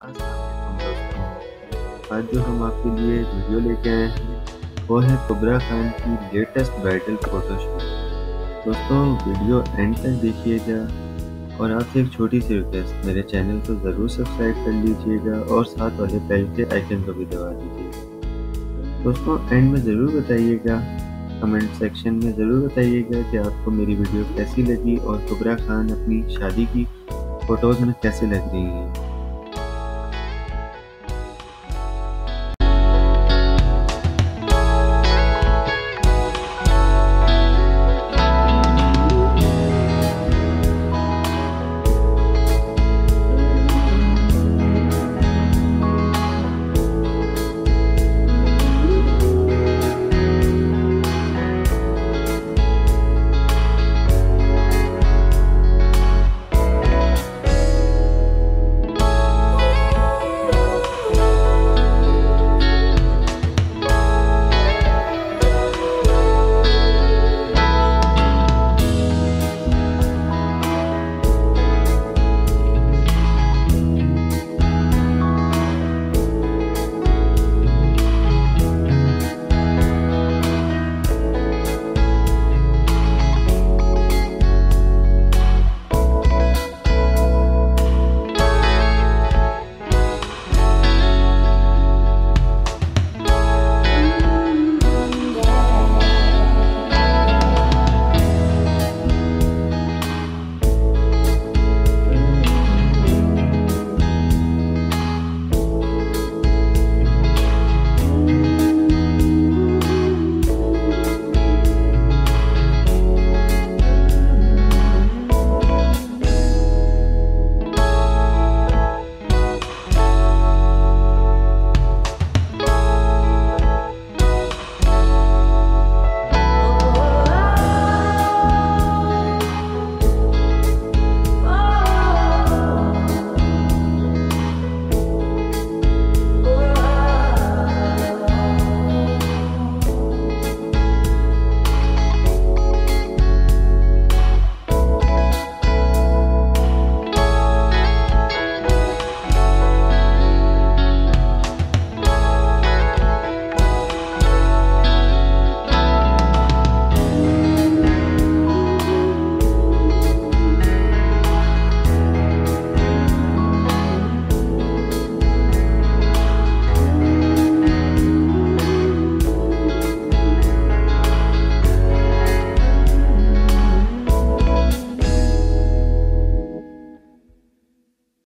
दोस्तों आज जो हम आपके लिए वीडियो लेके आए हैं, वो है कुबरा खान की लेटेस्ट ब्राइडल फोटोशूट दोस्तों, वीडियो एंड तक देखिएगा और आपसे एक छोटी सी रिक्वेस्ट मेरे चैनल को ज़रूर सब्सक्राइब कर लीजिएगा और साथ वाले बेल के आइकन को भी दबा दीजिएगा। दोस्तों एंड में ज़रूर बताइएगा कमेंट सेक्शन में ज़रूर बताइएगा कि आपको मेरी वीडियो कैसी लगी और कुबरा खान अपनी शादी की फ़ोटोज़ में कैसे लग रही हैं।